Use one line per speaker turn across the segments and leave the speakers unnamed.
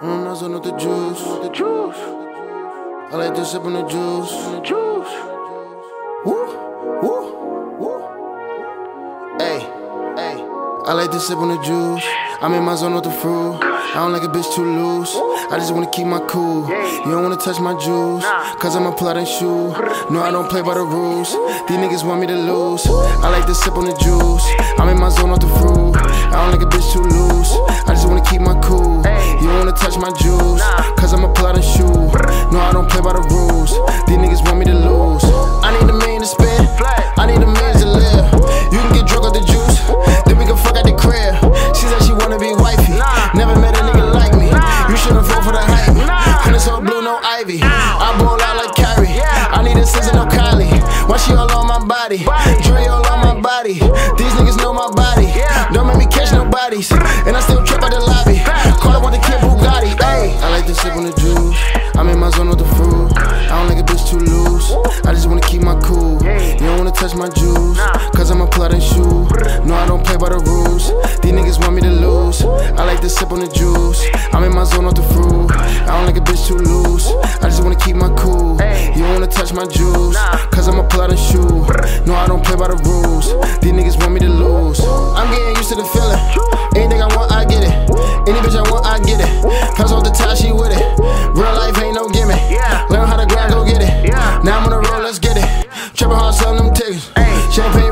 Mm, I on the juice. The juice. I like to sip on the juice. The juice. Woo, woo, woo. Hey, hey. I like to sip on the juice. I'm in my zone with the fruit. I don't like a bitch too loose. I just wanna keep my cool. You don't wanna touch my juice. Cause I'm a plot and shoe. No, I don't play by the rules. These niggas want me to lose. I like to sip on the juice. I'm in my zone with the fruit. I don't like a bitch too loose. I just wanna keep my cool. You shouldn't fall for the hype. Honey so blue, no ivy. I ball out like Kyrie. I need a scissor, no Kylie. Why she all on my body? Dre all on my body. These niggas know my body. Don't make me catch no bodies. And I still trip out the lobby. Call it with the kid Bugatti. Ayy. I like to sip on the juice. I'm in my zone with the fruit. I don't like a bitch too loose. I just wanna keep my cool. You don't wanna touch my juice. To sip on the juice. I'm in my zone with the fruit. I don't like a bitch too loose. I just wanna keep my cool. You don't wanna touch my juice. Cause I'm a plot and shoe. No, I don't play by the rules. These niggas want me to lose. I'm getting used to the feeling. Anything I want, I get it. Any bitch I want, I get it. Pass off the tie, she with it. Real life ain't no gimmick. Learn how to grind, go get it. Now I'm on the road, let's get it. Trapping hard, selling them tickets. Champagne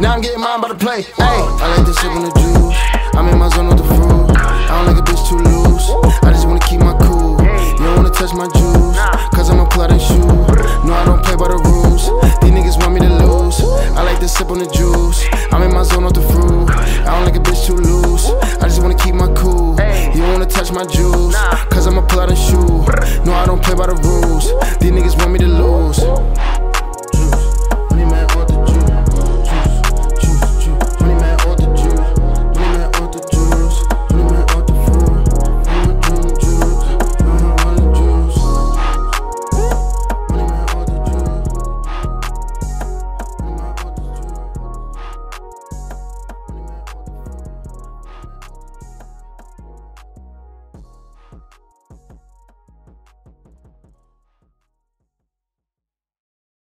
now I'm getting mine by the play. Ayy, I like to sip on the juice. I'm in my zone with the fruit. I don't like a bitch too loose. I just wanna keep my cool. You don't wanna touch my juice. Cause I'm a plot and shoe. No, I don't play by the rules. These niggas want me to lose. I like to sip on the juice. I'm in my zone with the fruit. I don't like a bitch too loose. I just wanna keep my cool. You don't wanna touch my juice. Cause I'm a plot and shoe. No, I don't play by the rules. These niggas want me to lose.